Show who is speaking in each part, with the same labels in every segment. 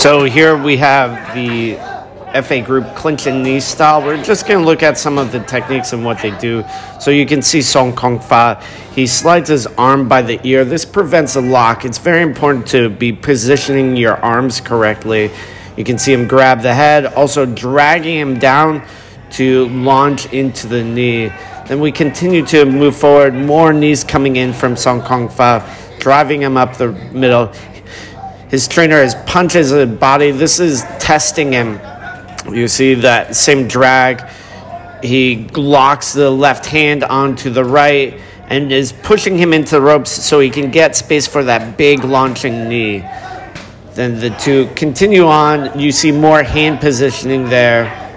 Speaker 1: So here we have the FA Group clinch and knee style. We're just going to look at some of the techniques and what they do. So you can see Songkonfah. He slides his arm by the ear. This prevents a lock. It's very important to be positioning your arms correctly. You can see him grab the head, also dragging him down to launch into the knee. Then we continue to move forward. More knees coming in from Songkonfah, driving him up the middle. His trainer has punches his body. This is testing him. You see that same drag. He locks the left hand onto the right and is pushing him into the ropes so he can get space for that big launching knee. Then the two continue on. You see more hand positioning there.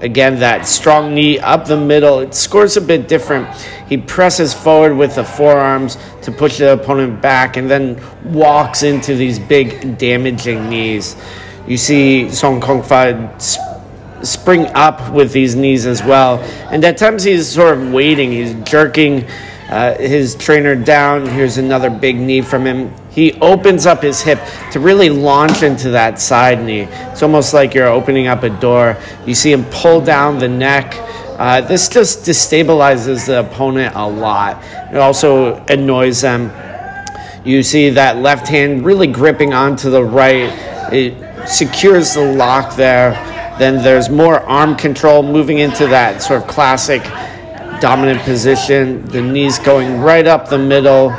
Speaker 1: Again, that strong knee up the middle. It scores a bit different. He presses forward with the forearms to push the opponent back and then walks into these big damaging knees. You see Songkonfah spring up with these knees as well. And at times he's sort of waiting. He's jerking uh, his trainer down. Here's another big knee from him. He opens up his hip to really launch into that side knee. It's almost like you're opening up a door. You see him pull down the neck. Uh, this just destabilizes the opponent a lot. It also annoys them. You see that left hand really gripping onto the right. It secures the lock there. Then there's more arm control moving into that sort of classic dominant position. The knees going right up the middle.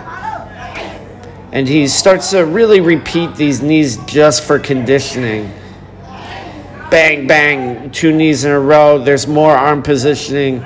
Speaker 1: And he starts to really repeat these knees just for conditioning. Bang, bang, two knees in a row. There's more arm positioning.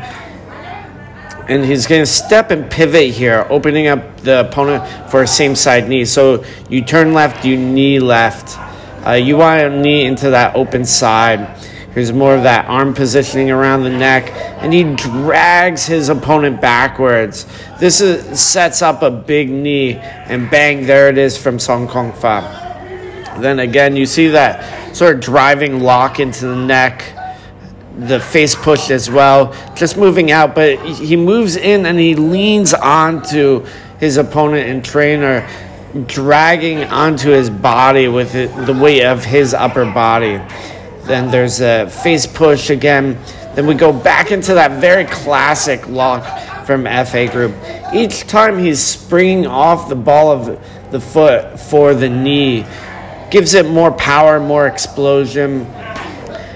Speaker 1: And he's going to step and pivot here, opening up the opponent for a same side knee. So you turn left, you knee left. Uh, you want to knee into that open side. Here's more of that arm positioning around the neck, and he drags his opponent backwards. This is, sets up a big knee, and bang, there it is from Songkonfah. Then again, you see that sort of driving lock into the neck, the face push as well, just moving out, but he moves in and he leans onto his opponent and trainer, dragging onto his body with the weight of his upper body. Then there's a face push again. Then we go back into that very classic lock from FA Group. Each time he's springing off the ball of the foot for the knee, gives it more power, more explosion.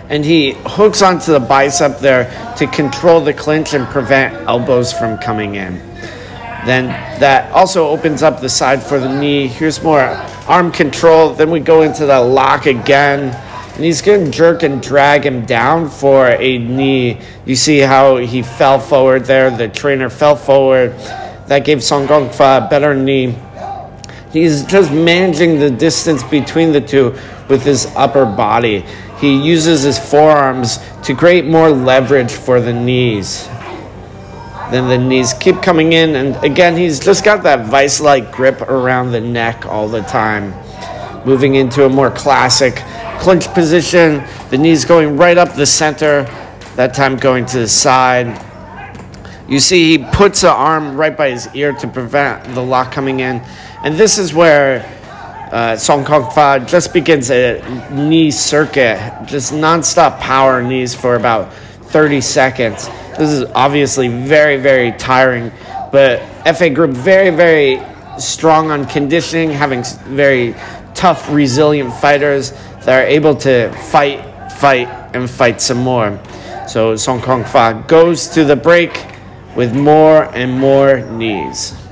Speaker 1: And he hooks onto the bicep there to control the clinch and prevent elbows from coming in. Then that also opens up the side for the knee. Here's more arm control. Then we go into the lock again and he's going to jerk and drag him down for a knee. You see how he fell forward there. The trainer fell forward. That gave Song Fa a better knee. He's just managing the distance between the two with his upper body. He uses his forearms to create more leverage for the knees. Then the knees keep coming in, and again, he's just got that vice like grip around the neck all the time. Moving into a more classic clinch position, the knees going right up the center, that time going to the side. You see, he puts an arm right by his ear to prevent the lock coming in. And this is where uh, Songkonfah just begins a knee circuit, just nonstop power knees for about 30 seconds. This is obviously very, very tiring, but FA Group very, very strong on conditioning, having very tough, resilient fighters that are able to fight, fight, and fight some more. So Songkonfah goes to the break with more and more knees.